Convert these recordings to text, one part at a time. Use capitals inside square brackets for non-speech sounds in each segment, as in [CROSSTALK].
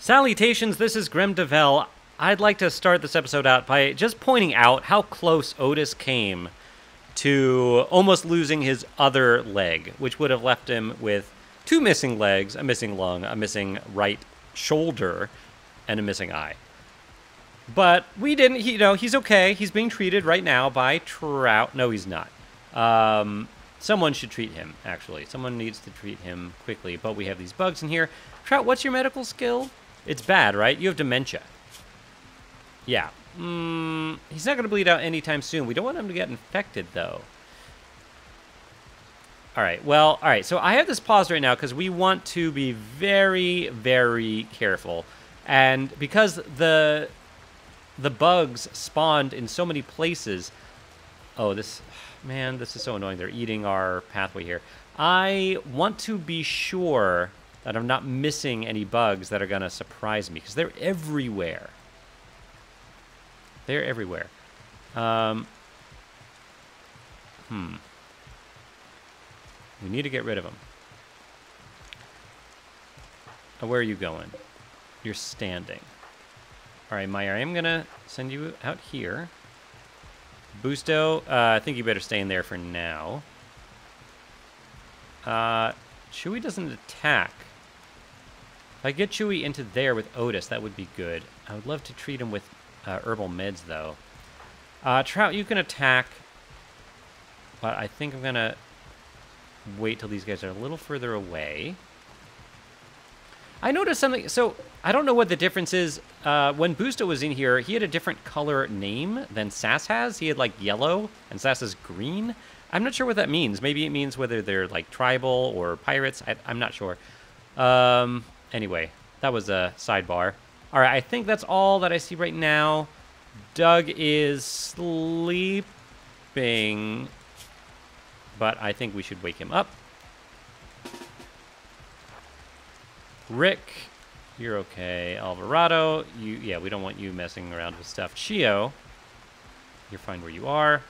Salutations, this is Gremdavel. I'd like to start this episode out by just pointing out how close Otis came to almost losing his other leg, which would have left him with two missing legs, a missing lung, a missing right shoulder, and a missing eye. But we didn't, he, you know, he's okay. He's being treated right now by Trout. No, he's not. Um, someone should treat him, actually. Someone needs to treat him quickly, but we have these bugs in here. Trout, what's your medical skill? It's bad, right? You have dementia. Yeah. Mm, he's not going to bleed out anytime soon. We don't want him to get infected, though. All right. Well, all right. So I have this pause right now because we want to be very, very careful. And because the the bugs spawned in so many places. Oh, this man, this is so annoying. They're eating our pathway here. I want to be sure that I'm not missing any bugs that are going to surprise me because they're everywhere. They're everywhere. Um, hmm. We need to get rid of them. Oh, where are you going? You're standing. All right, Meyer, I am going to send you out here. Busto, uh, I think you better stay in there for now. Uh, Chewie doesn't attack. If I get Chewie into there with Otis, that would be good. I would love to treat him with uh, herbal meds, though. Uh, Trout, you can attack. But I think I'm going to wait till these guys are a little further away. I noticed something. So I don't know what the difference is. Uh, when Busto was in here, he had a different color name than Sass has. He had like yellow, and Sass is green. I'm not sure what that means. Maybe it means whether they're like tribal or pirates. I, am not sure. Um, anyway, that was a sidebar. All right, I think that's all that I see right now. Doug is sleeping, but I think we should wake him up. Rick, you're okay. Alvarado, you yeah, we don't want you messing around with stuff. Chio, you're fine where you are.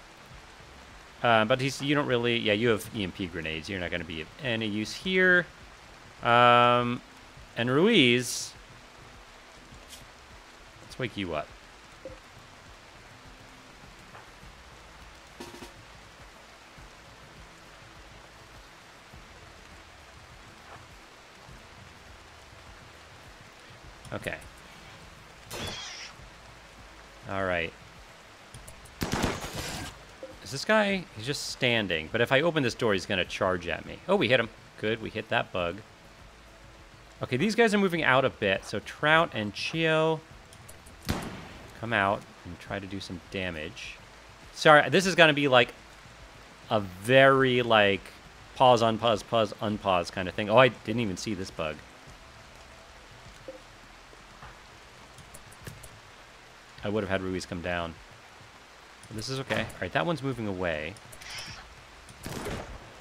Uh, but he's you don't really yeah, you have EMP grenades. You're not going to be of any use here. Um, and Ruiz, let's wake you up. Okay. All right. Is this guy? He's just standing. But if I open this door, he's going to charge at me. Oh, we hit him. Good. We hit that bug. Okay, these guys are moving out a bit. So Trout and Chio come out and try to do some damage. Sorry, this is going to be like a very like pause, unpause, pause, unpause kind of thing. Oh, I didn't even see this bug. I would have had Ruiz come down. But this is okay. All right, that one's moving away.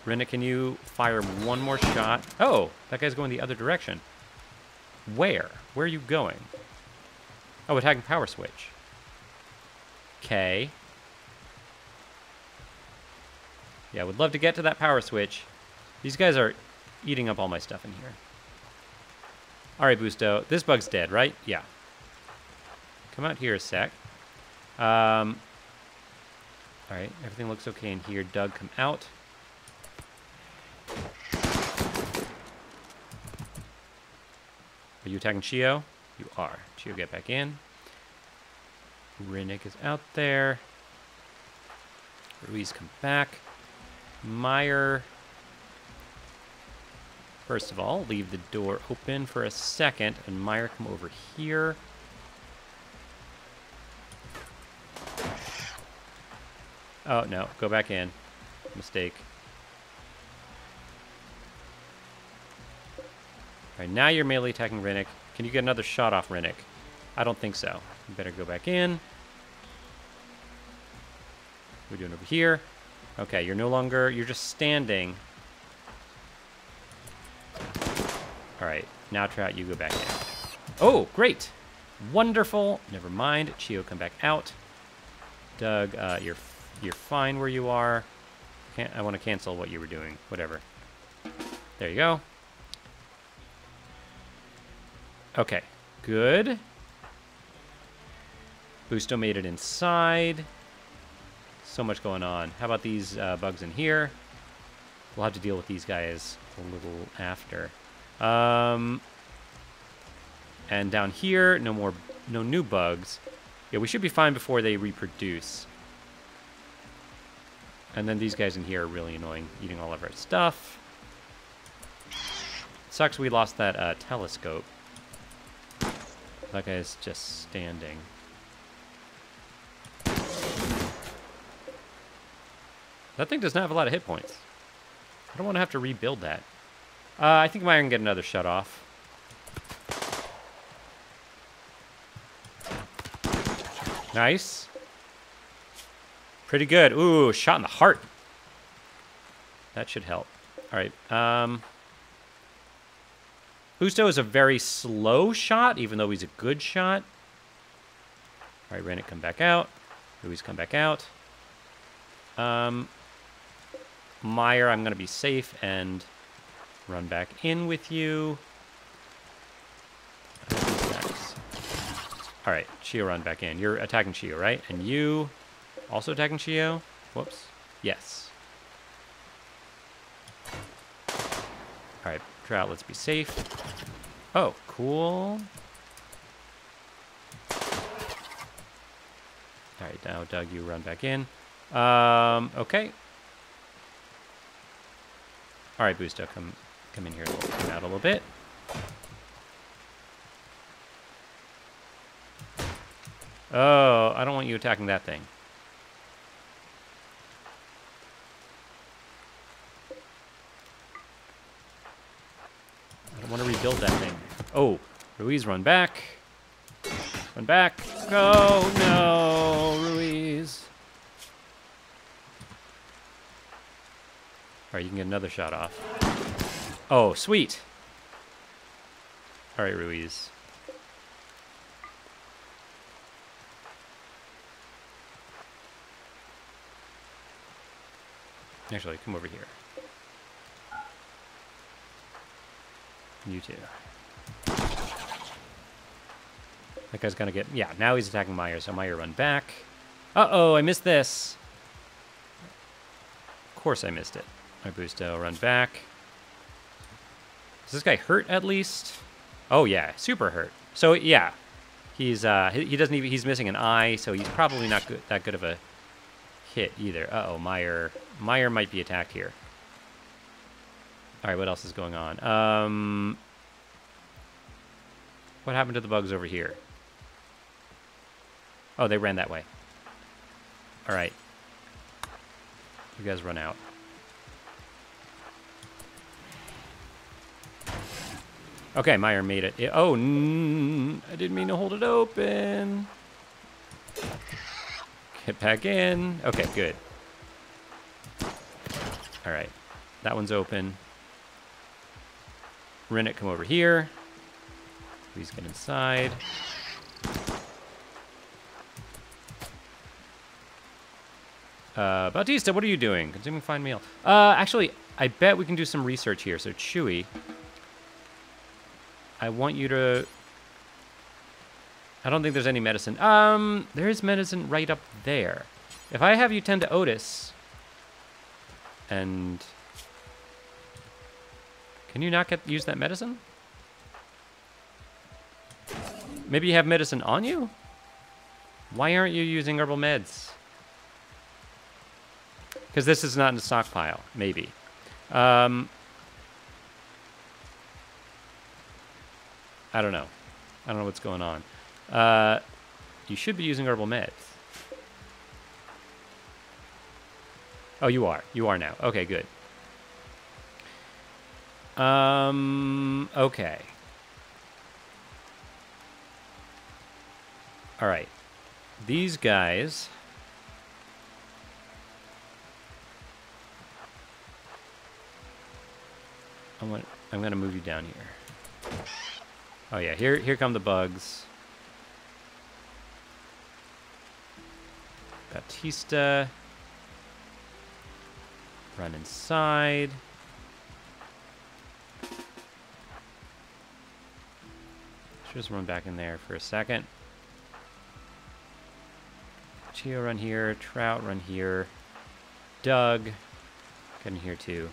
Renna, can you fire one more shot? Oh, that guy's going the other direction. Where? Where are you going? Oh, attacking power switch. Okay. Yeah, I would love to get to that power switch. These guys are eating up all my stuff in here. All right, Busto. This bug's dead, right? Yeah. Come out here a sec. Um, all right, everything looks okay in here. Doug, come out. Are you attacking Chio? You are. Chio, get back in. Rinnick is out there. Ruiz, come back. Meyer. First of all, leave the door open for a second, and Meyer come over here. Oh, no. Go back in. Mistake. Alright, now you're melee attacking Rinnick. Can you get another shot off Rinnick? I don't think so. You better go back in. What are we doing over here? Okay, you're no longer... You're just standing. Alright, now Trout, you go back in. Oh, great! Wonderful. Never mind. Chio, come back out. Doug, uh, you're you're fine where you are. Can't, I want to cancel what you were doing. Whatever. There you go. Okay, Good. Busto made it inside. So much going on. How about these uh, bugs in here? We'll have to deal with these guys a little after. Um, and down here, no more, no new bugs. Yeah, we should be fine before they reproduce. And then these guys in here are really annoying, eating all of our stuff. Sucks we lost that uh, telescope. That guy's just standing. That thing does not have a lot of hit points. I don't want to have to rebuild that. Uh, I think Meyer can get another shut off. Nice. Pretty good. Ooh, shot in the heart. That should help. All right. Um, Busto is a very slow shot, even though he's a good shot. All right, Rennet, come back out. Ruiz, come back out. Um, Meyer, I'm going to be safe and run back in with you. All right, Chio run back in. You're attacking Chio, right? And you also attacking Chio? Whoops. Yes. Let's be safe. Oh, cool. All right, now Doug, you run back in. Um, okay. All right, Busto, come come in here a little, come out a little bit. Oh, I don't want you attacking that thing. I don't want to rebuild that thing. Oh, Ruiz, run back. Run back. Oh, no, Ruiz. All right, you can get another shot off. Oh, sweet. All right, Ruiz. Actually, come over here. You too. That guy's gonna get... Yeah, now he's attacking Meyer, so Meyer run back. Uh-oh, I missed this. Of course I missed it. My Busto, run back. Is this guy hurt at least? Oh yeah, super hurt. So yeah, he's uh he, he doesn't even he's missing an eye, so he's probably not good, that good of a hit either. Uh oh, Meyer Meyer might be attacked here. All right, what else is going on? Um, what happened to the bugs over here? Oh, they ran that way. All right. You guys run out. Okay, Meyer made it. it oh, I didn't mean to hold it open. Get back in. Okay, good. All right. That one's open. Rennet, come over here. Please get inside. Uh, Bautista, what are you doing? Consuming fine meal. Uh, actually, I bet we can do some research here. So, Chewy, I want you to... I don't think there's any medicine. Um, there is medicine right up there. If I have you tend to Otis, and... Can you not get use that medicine? Maybe you have medicine on you? Why aren't you using herbal meds? Because this is not in the stockpile, maybe. Um, I don't know. I don't know what's going on. Uh, you should be using herbal meds. Oh, you are. You are now. Okay, good. Um, okay. All right. These guys... I'm gonna, I'm gonna move you down here. Oh yeah, here here come the bugs. Bautista. Run inside. Just run back in there for a second. Chio run here. Trout run here. Doug, get in here too.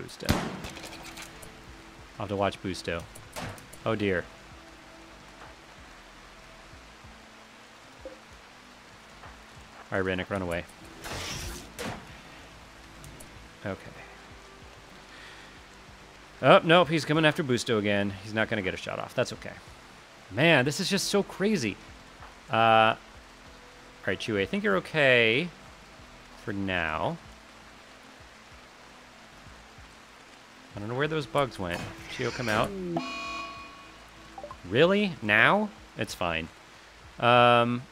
Busto. I'll have to watch Busto. Oh dear. All right, Rennick, run away. Okay. Oh, nope, he's coming after Busto again. He's not going to get a shot off. That's okay. Man, this is just so crazy. Uh, all right, Chewie, I think you're okay for now. I don't know where those bugs went. She'll come out. Really? Now? It's fine. Um,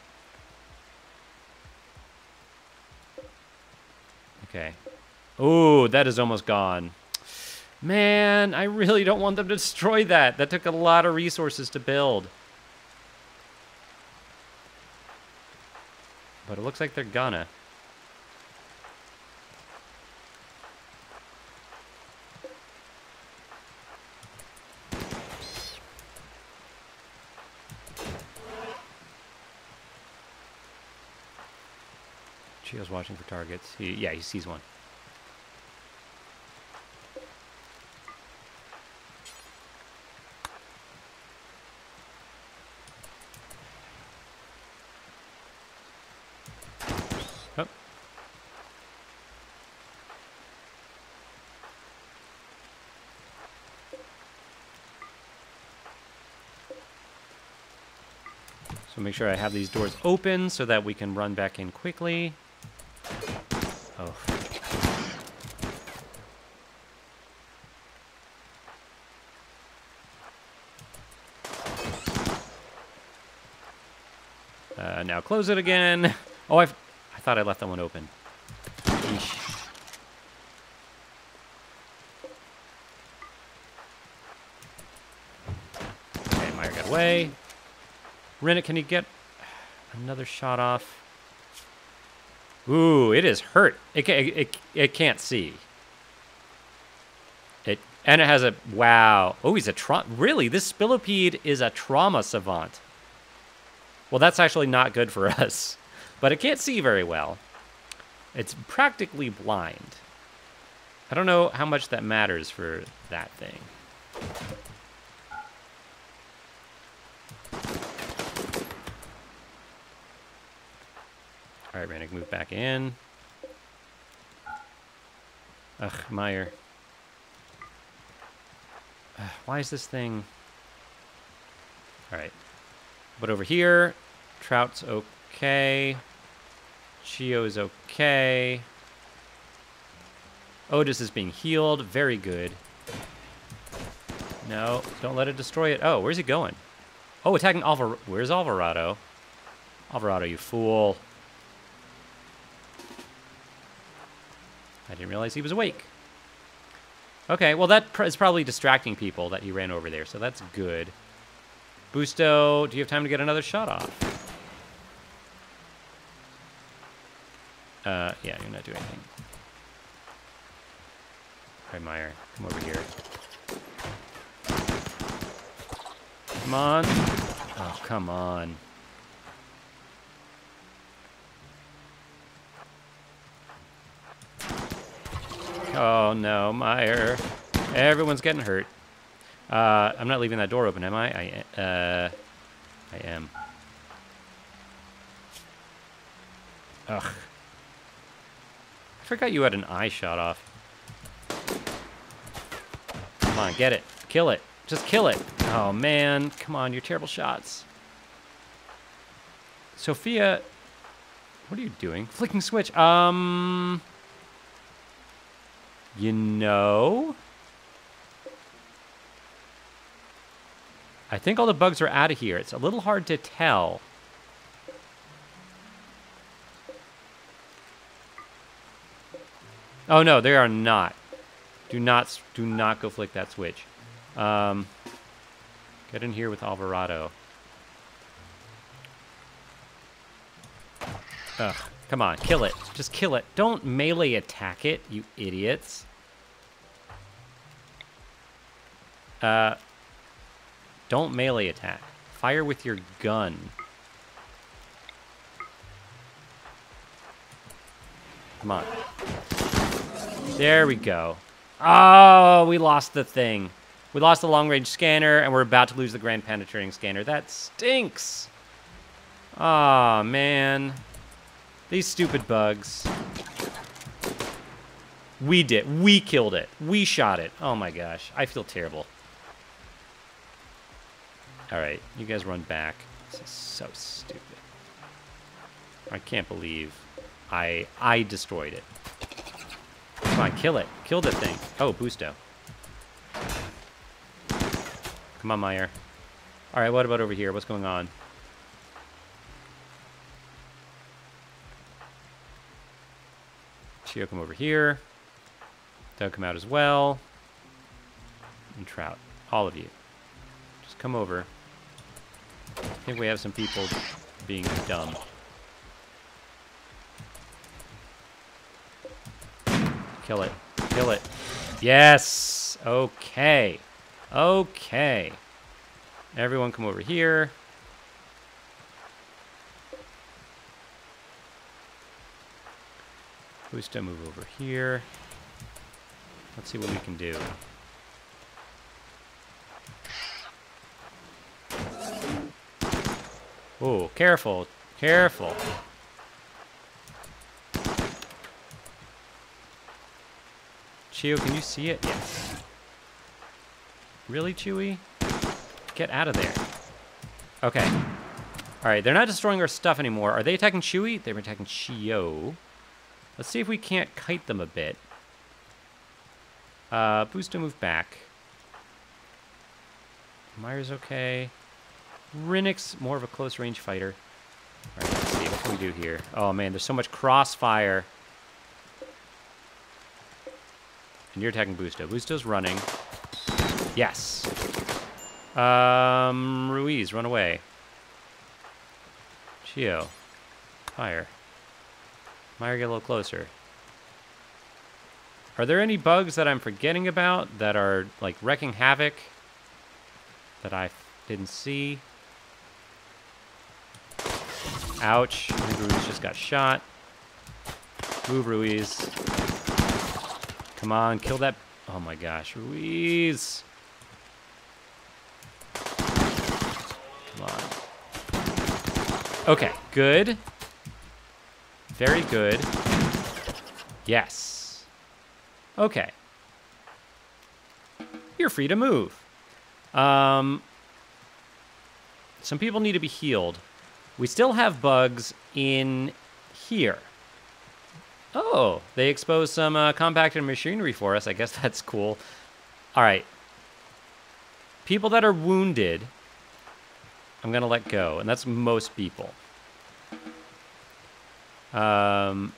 okay. Ooh, that is almost gone. Man, I really don't want them to destroy that. That took a lot of resources to build. But it looks like they're gonna. Chio's watching for targets. He, yeah, he sees one. Oh. So make sure I have these doors open so that we can run back in quickly. Now close it again. Oh, I've, I thought I left that one open. Yeesh. Okay, Meyer got away. Rennet, can you get another shot off? Ooh, it is hurt. It, it, it, can't see. It and it has a wow. Oh, he's a really. This Spelopede is a trauma savant. Well, that's actually not good for [LAUGHS] us, but it can't see very well. It's practically blind. I don't know how much that matters for that thing. All right, Rannick, move back in. Ugh, Meyer. Why is this thing... But over here, Trout's okay. Chio's okay. Otis is being healed. Very good. No, don't let it destroy it. Oh, where's he going? Oh, attacking Alvar... Where's Alvarado? Alvarado, you fool. I didn't realize he was awake. Okay, well that pr is probably distracting people that he ran over there, so that's good. Busto, do you have time to get another shot off? Uh, yeah, you're not doing anything. All right, Meyer, come over here. Come on. Oh, come on. Oh no, Meyer. Everyone's getting hurt. Uh, I'm not leaving that door open, am I? I, uh, I am. Ugh. I forgot you had an eye shot off. Come on, get it. Kill it. Just kill it. Oh man, come on, your terrible shots. Sophia, what are you doing? Flicking switch. Um, you know, I think all the bugs are out of here. It's a little hard to tell. Oh no, they are not. Do not, do not go flick that switch. Um, get in here with Alvarado. Ugh. Come on, kill it. Just kill it. Don't melee attack it, you idiots. Uh, don't melee attack. Fire with your gun. Come on. There we go. Oh, we lost the thing. We lost the long-range scanner, and we're about to lose the ground penetrating scanner. That stinks. Aw, oh, man. These stupid bugs. We did. We killed it. We shot it. Oh my gosh. I feel terrible. Alright, you guys run back. This is so stupid. I can't believe I I destroyed it. Come on, kill it. Kill the thing. Oh, Busto. Come on, Meyer. Alright, what about over here? What's going on? Chio come over here. Doug come out as well. And Trout. All of you. Just come over. I think we have some people being dumb. Kill it. Kill it. Yes! Okay. Okay. Everyone come over here. Busto move over here. Let's see what we can do. Oh, careful. Careful. Chio, can you see it? Yes. Really, Chewy? Get out of there. Okay. Alright, they're not destroying our stuff anymore. Are they attacking Chewy? They're attacking Chio. Let's see if we can't kite them a bit. Uh, Busto move back. Myers okay. Rinix, more of a close range fighter. Alright, let's see. What can we do here? Oh man, there's so much crossfire. And you're attacking Busto. Busto's running. Yes. Um, Ruiz, run away. Chio. Fire. Meyer, get a little closer. Are there any bugs that I'm forgetting about that are, like, wrecking havoc that I didn't see? Ouch. I think Ruiz just got shot. Move, Ruiz. Come on, kill that. Oh my gosh, Ruiz. Come on. Okay, good. Very good. Yes. Okay. You're free to move. Um, some people need to be healed. We still have bugs in here. Oh, they exposed some uh, compacted machinery for us. I guess [LAUGHS] that's cool. All right. People that are wounded, I'm going to let go. And that's most people. Um,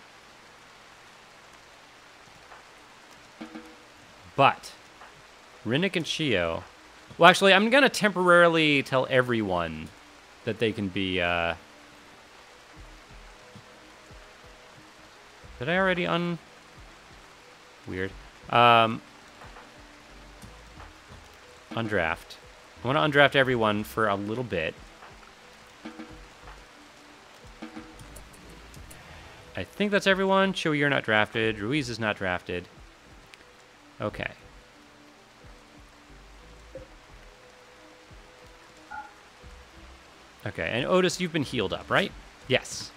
but Rinnik and Chio. Well, actually, I'm going to temporarily tell everyone that they can be. Uh, did I already un. Weird. Um, undraft. I want to undraft everyone for a little bit. I think that's everyone. Chewy, you're not drafted. Ruiz is not drafted. Okay. Okay, and Otis, you've been healed up, right? Yes.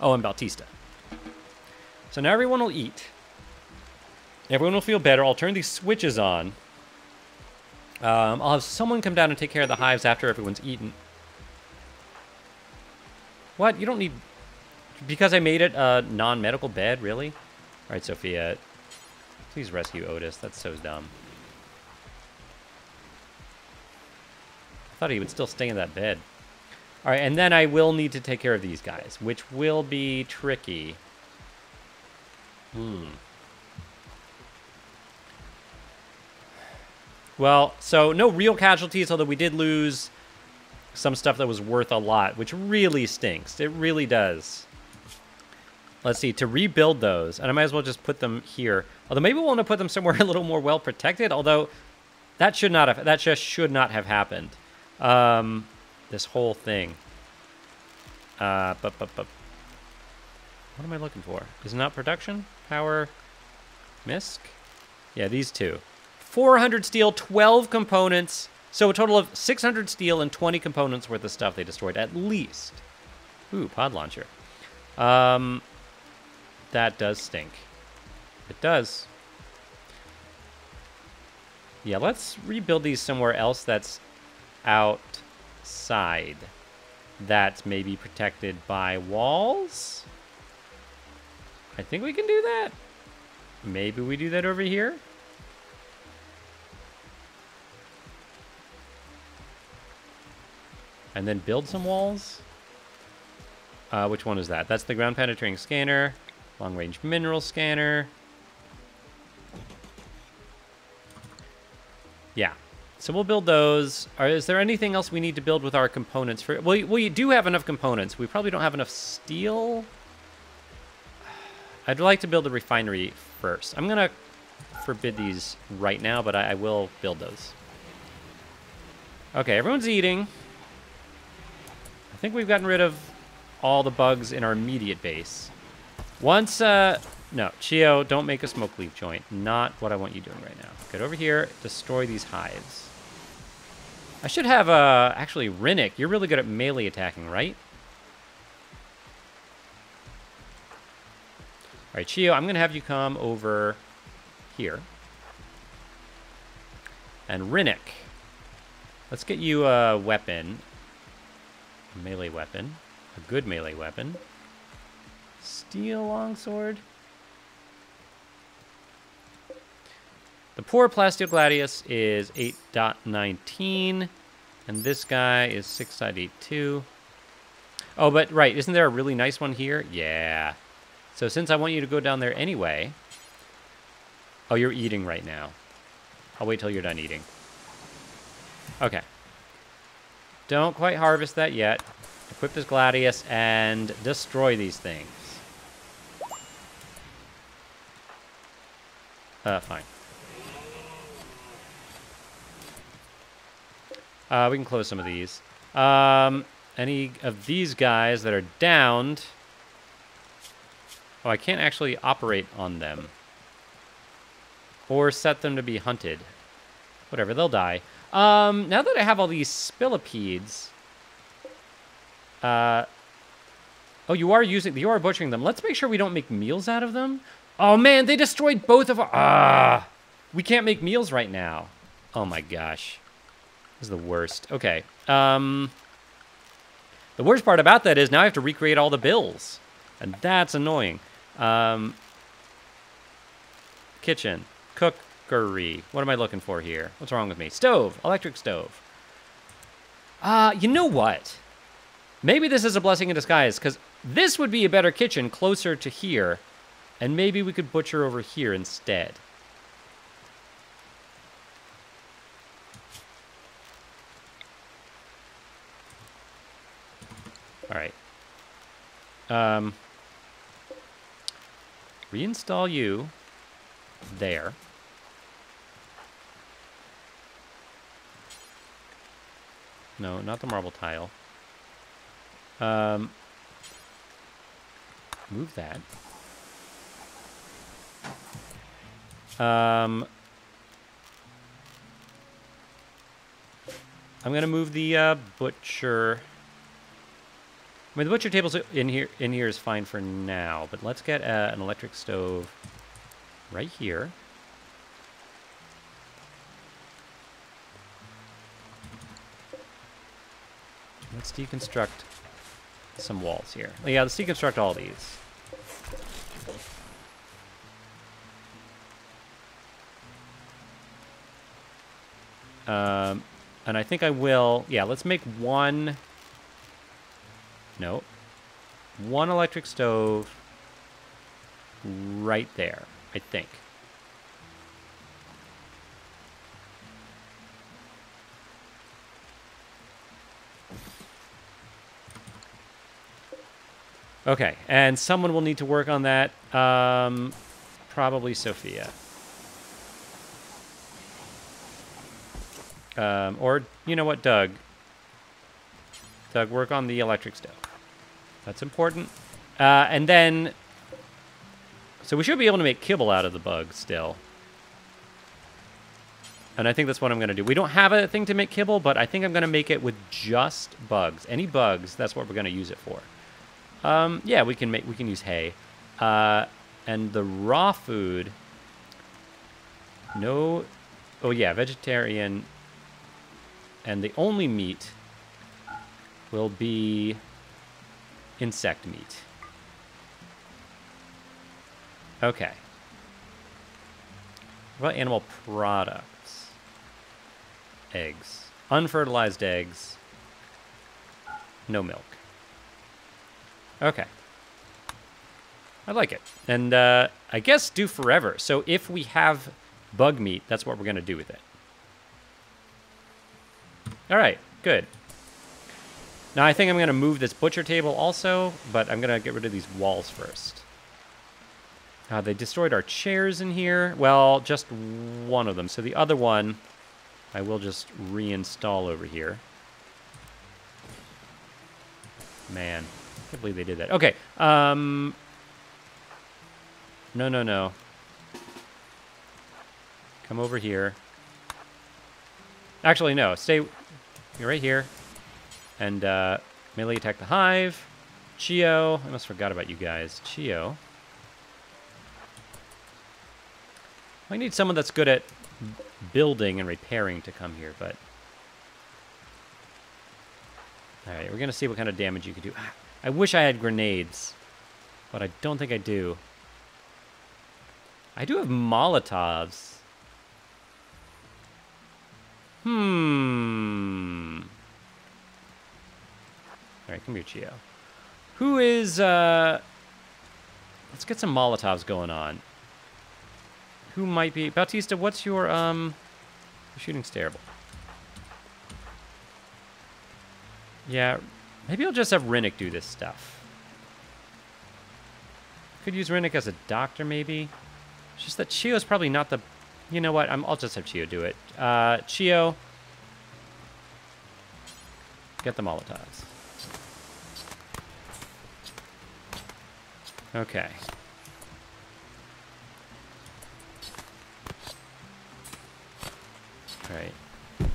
Oh, and Bautista. So now everyone will eat. Everyone will feel better. I'll turn these switches on. Um, I'll have someone come down and take care of the hives after everyone's eaten. What? You don't need because I made it a non-medical bed, really? All right, Sophia. Please rescue Otis. That's so dumb. Thought he would still stay in that bed. All right, and then I will need to take care of these guys, which will be tricky. Hmm. Well, so no real casualties, although we did lose some stuff that was worth a lot, which really stinks. It really does. let's see, to rebuild those, and I might as well just put them here. Although maybe we'll want to put them somewhere [LAUGHS] a little more well protected. Although that should not have that just should not have happened. Um, this whole thing. Uh, but but but. What am I looking for? Is it not production? Power. Misc? Yeah, these two. 400 steel, 12 components. So a total of 600 steel and 20 components worth of stuff they destroyed, at least. Ooh, pod launcher. Um, that does stink. It does. Yeah, let's rebuild these somewhere else that's outside. That's maybe protected by walls? I think we can do that. Maybe we do that over here? And then build some walls? Uh, which one is that? That's the ground penetrating scanner. Long range mineral scanner. Yeah. So we'll build those. Are, is there anything else we need to build with our components? For well, we do have enough components. We probably don't have enough steel. [SIGHS] I'd like to build a refinery first. I'm going to forbid these right now, but I, I will build those. Okay, everyone's eating. I think we've gotten rid of all the bugs in our immediate base. Once, uh, no, Chio, don't make a smoke leaf joint. Not what I want you doing right now. Get over here, destroy these hives. I should have, uh, actually, Rinnik. You're really good at melee attacking, right? All right, Chio, I'm going to have you come over here. And Rinnik, let's get you a weapon. A melee weapon. A good melee weapon. Steel longsword. The poor Plasteel Gladius is 8.19, and this guy is 6.82. Oh, but right, isn't there a really nice one here? Yeah. So since I want you to go down there anyway... Oh, you're eating right now. I'll wait till you're done eating. Okay. Don't quite harvest that yet. Equip this Gladius and destroy these things. Uh, fine. Uh, we can close some of these. Um, any of these guys that are downed... Oh, I can't actually operate on them. Or set them to be hunted. Whatever, they'll die. Um, now that I have all these spelopedes... Uh, oh, you are using... You are butchering them. Let's make sure we don't make meals out of them. Oh, man, they destroyed both of our... Ah! We can't make meals right now. Oh, my gosh. This is the worst. Okay. Um, the worst part about that is now I have to recreate all the bills. And that's annoying. Um, kitchen. Cookery. What am I looking for here? What's wrong with me? Stove. Electric stove. Uh, you know what? Maybe this is a blessing in disguise, because this would be a better kitchen closer to here, and maybe we could butcher over here instead. All right. Um, reinstall you there. No, not the marble tile. Um, move that. Um, I'm gonna move the uh, butcher. I mean, the butcher table in here in here is fine for now, but let's get uh, an electric stove right here. Let's deconstruct some walls here. Yeah, let's deconstruct all these. Um, and I think I will... Yeah, let's make one... No. One electric stove right there, I think. Okay, and someone will need to work on that. Um, probably Sophia. Um, or, you know what, Doug. Doug, work on the electric stove. That's important. Uh, and then, so we should be able to make kibble out of the bugs still. And I think that's what I'm going to do. We don't have a thing to make kibble, but I think I'm going to make it with just bugs. Any bugs, that's what we're going to use it for. Um, yeah, we can make we can use hay. Uh, and the raw food, no, oh yeah, vegetarian. And the only meat will be insect meat. Okay. What about animal products? Eggs. Unfertilized eggs. No milk. Okay. I like it. And uh, I guess do forever. So if we have bug meat, that's what we're going to do with it. All right, good. Now I think I'm going to move this butcher table also, but I'm going to get rid of these walls first. Uh, they destroyed our chairs in here. Well, just one of them. So the other one, I will just reinstall over here. Man, I can't believe they did that. Okay. Um, no, no, no. Come over here. Actually, no. Stay. You're right here. And uh, melee attack the hive. Chio. I almost forgot about you guys. Chio. I need someone that's good at building and repairing to come here, but... Alright, we're going to see what kind of damage you can do. I wish I had grenades, but I don't think I do. I do have Molotovs. Hmm. Alright, come here, Chio. Who is, uh... Let's get some Molotovs going on. Who might be... Bautista, what's your, um... Your shooting's terrible. Yeah, maybe I'll just have Rinnick do this stuff. Could use Rinnick as a doctor, maybe. It's just that Chio's probably not the... You know what? i will just have Chio do it. Uh, Chio. Get the Molotovs. Okay. Alright.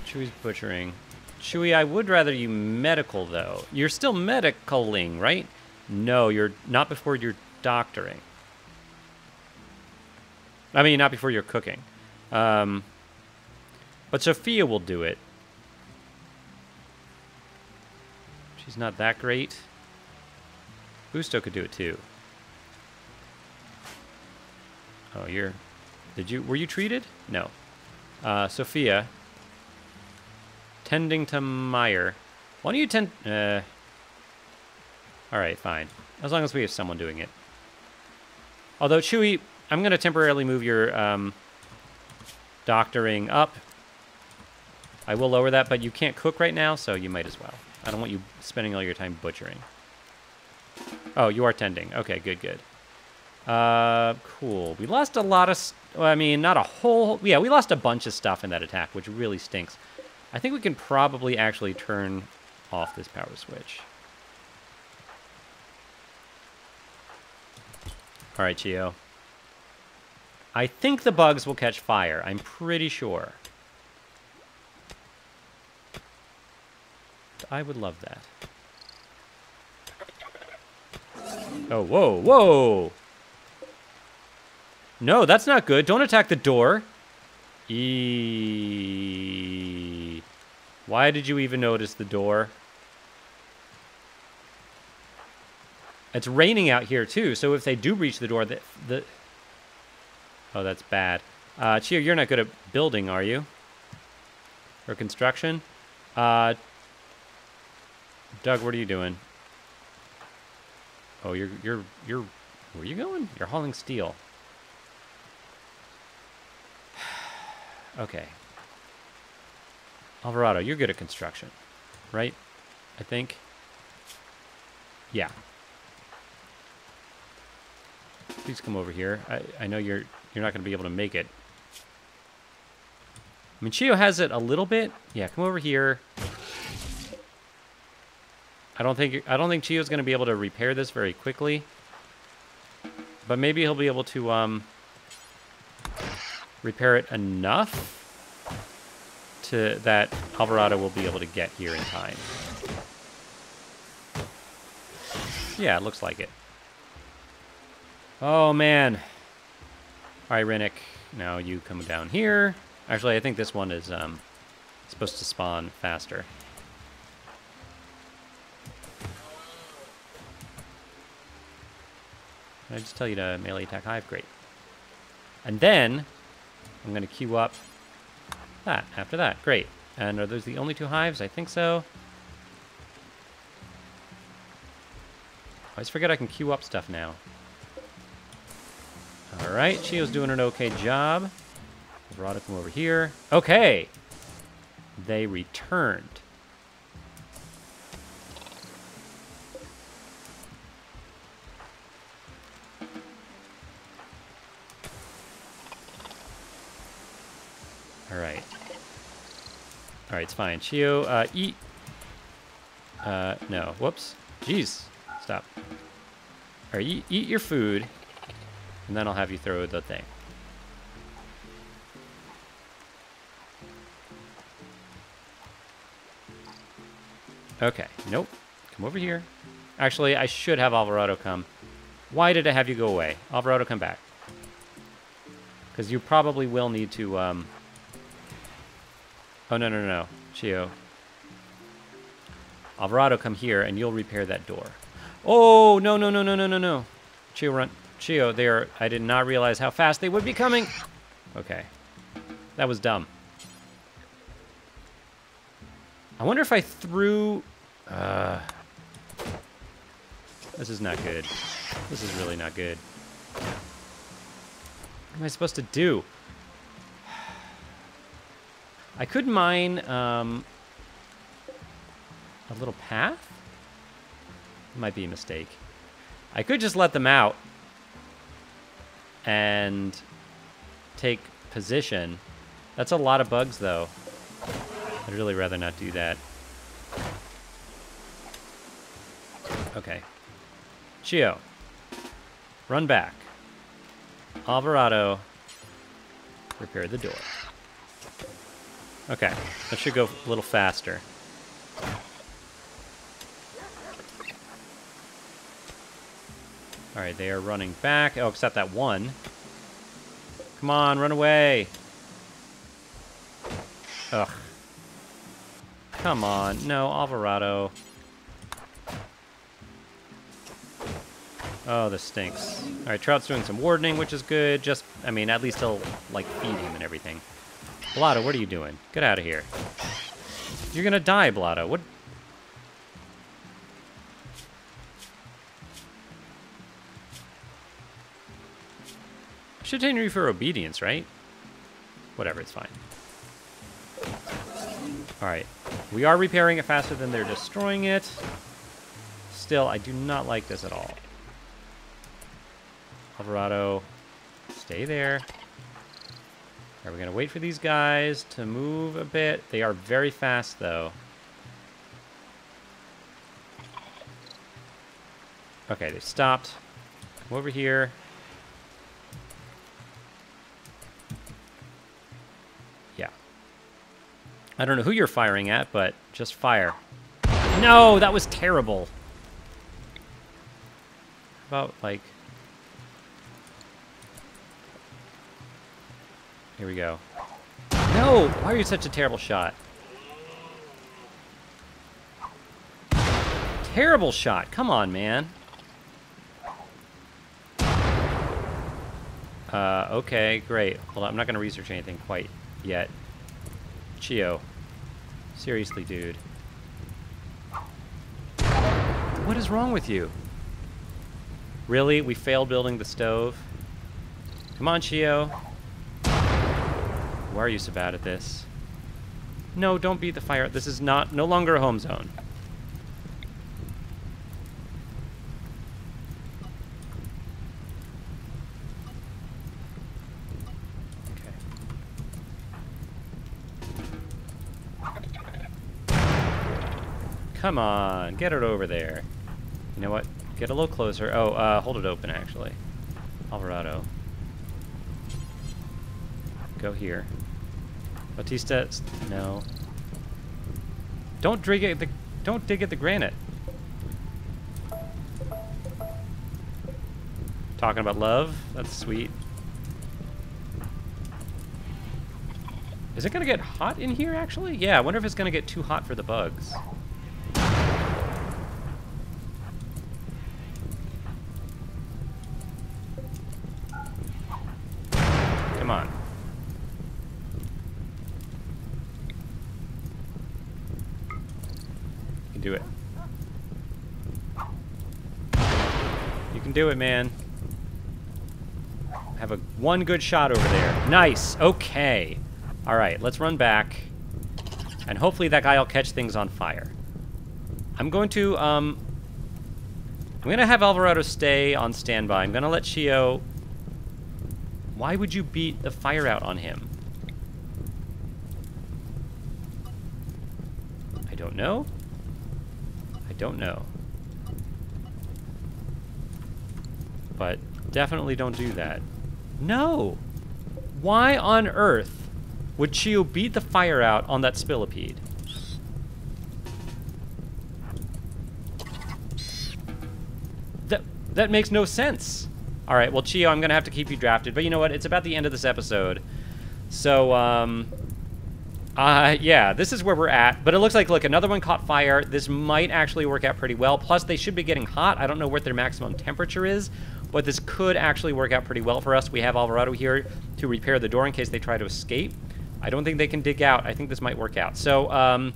Chewie's butchering. Chewie, I would rather you medical, though. You're still medicaling, right? No, you're not before you're doctoring. I mean, not before you're cooking. Um, but Sophia will do it. She's not that great. Busto could do it, too. Oh, you're... Did you... Were you treated? No. Uh, Sophia. Tending to Meyer. Why don't you tend... Uh... Alright, fine. As long as we have someone doing it. Although, Chewy, I'm going to temporarily move your um, doctoring up. I will lower that, but you can't cook right now, so you might as well. I don't want you spending all your time butchering. Oh, you are tending. Okay, good, good. Uh, cool. We lost a lot of... Well, I mean, not a whole... Yeah, we lost a bunch of stuff in that attack, which really stinks. I think we can probably actually turn off this power switch. All right, Chio. I think the bugs will catch fire. I'm pretty sure. I would love that. Oh, whoa, whoa! No, that's not good. Don't attack the door. E. Why did you even notice the door? It's raining out here too, so if they do reach the door, the, the... Oh, that's bad. Uh, Chio, you're not good at building, are you? Or construction? Uh, Doug, what are you doing? Oh, you're, you're, you're, where are you going? You're hauling steel. Okay. Alvarado, you're good at construction, right? I think. Yeah. Please come over here. I, I know you're you're not going to be able to make it. I mean, Chio has it a little bit. Yeah, come over here. I don't think I don't think Chio's going to be able to repair this very quickly. But maybe he'll be able to um, repair it enough to that Alvarado will be able to get here in time. Yeah, it looks like it. Oh, man. All right. Now you come down here. Actually, I think this one is um, supposed to spawn faster. Did I just tell you to melee attack hive? Great. And then I'm going to queue up that after that. Great. And are those the only two hives? I think so. I always forget I can queue up stuff now. Alright, Chio's doing an okay job. Verada come over here. Okay! They returned. Alright, it's fine. Chio, uh, eat. Uh, no. Whoops. Jeez. Stop. Alright, eat, eat your food. And then I'll have you throw the thing. Okay. Nope. Come over here. Actually, I should have Alvarado come. Why did I have you go away? Alvarado, come back. Because you probably will need to, um... Oh, no, no, no. Chio. Alvarado, come here, and you'll repair that door. Oh, no, no, no, no, no, no, no. Chio, run. Chio, they are... I did not realize how fast they would be coming. Okay. That was dumb. I wonder if I threw... Uh, this is not good. This is really not good. What am I supposed to do? I could mine um, a little path. Might be a mistake. I could just let them out and take position. That's a lot of bugs, though. I'd really rather not do that. Okay. Chio. Run back. Alvarado. Repair the door. Okay. That should go a little faster. Alright, they are running back. Oh, except that one. Come on, run away. Ugh. Come on. No, Alvarado. Oh, this stinks. Alright, Trout's doing some wardening, which is good. Just, I mean, at least he'll, like, feed him and everything. Blotto, what are you doing? Get out of here. You're gonna die, Blotto. What? I should you for obedience, right? Whatever, it's fine. Alright. We are repairing it faster than they're destroying it. Still, I do not like this at all. Alvarado, stay there. Are we going to wait for these guys to move a bit? They are very fast, though. Okay, they stopped. Come over here. Yeah. I don't know who you're firing at, but just fire. No, that was terrible. How about, like... Here we go. No! Why are you such a terrible shot? Terrible shot. Come on, man. Uh, okay, great. Well, I'm not going to research anything quite yet. Chio. Seriously, dude. What is wrong with you? Really? We failed building the stove? Come on, Chio are you so bad at this? No, don't beat the fire. This is not no longer a home zone. Come on, get it over there. You know what? Get a little closer. Oh, uh, hold it open, actually. Alvarado. Go here. Bautista, no. Don't dig at the, don't dig at the granite. Talking about love? That's sweet. Is it gonna get hot in here, actually? Yeah, I wonder if it's gonna get too hot for the bugs. Come on. You can do it. You can do it, man. Have a one good shot over there. Nice. Okay. All right, let's run back. And hopefully that guy will catch things on fire. I'm going to, um... I'm going to have Alvarado stay on standby. I'm going to let Chio... Why would you beat the fire out on him? I don't know. I don't know. But definitely don't do that. No! Why on earth would Chio beat the fire out on that spelopede? That, that makes no sense. All right, well, Chio, I'm going to have to keep you drafted. But you know what? It's about the end of this episode. So, um... Uh, yeah, this is where we're at. But it looks like, look, another one caught fire. This might actually work out pretty well. Plus, they should be getting hot. I don't know what their maximum temperature is, but this could actually work out pretty well for us. We have Alvarado here to repair the door in case they try to escape. I don't think they can dig out. I think this might work out. So, um,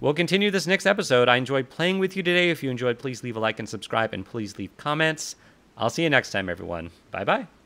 we'll continue this next episode. I enjoyed playing with you today. If you enjoyed, please leave a like and subscribe, and please leave comments. I'll see you next time, everyone. Bye-bye.